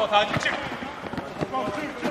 バター20。